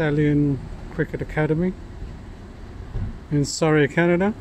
Stallion Cricket Academy in Surrey, Canada.